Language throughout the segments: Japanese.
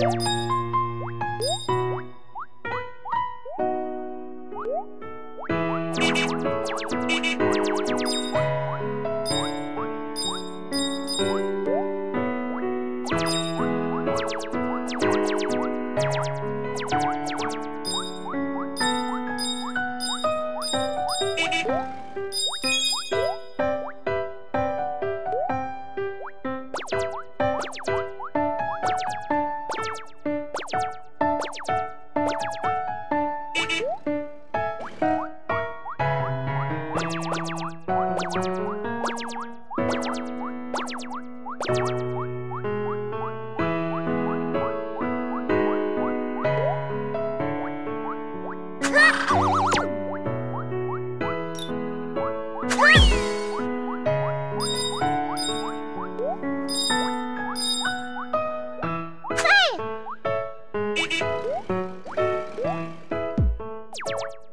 Thank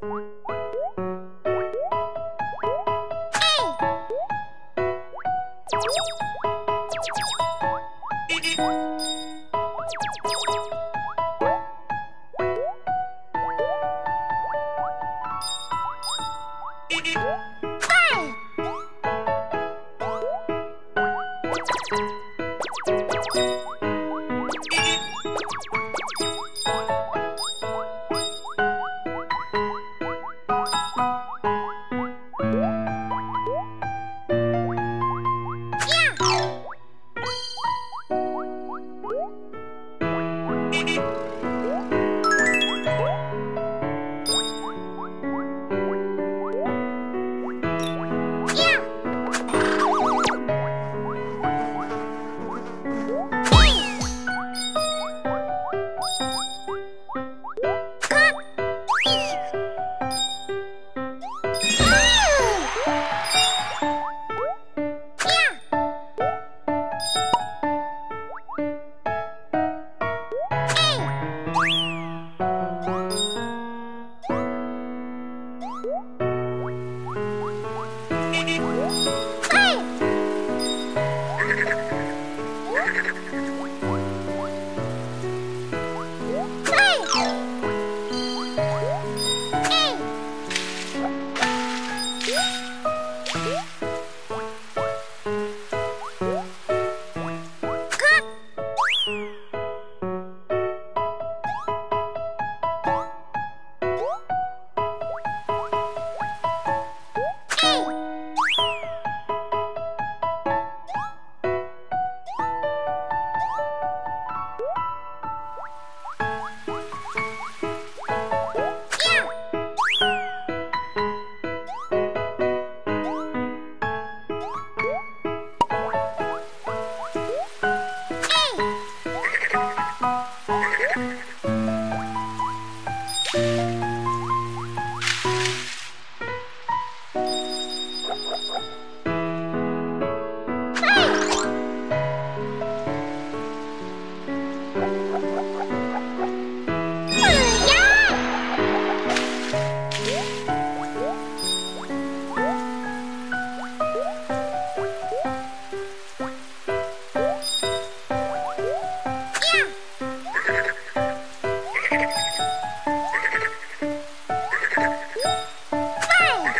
What?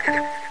Thank you.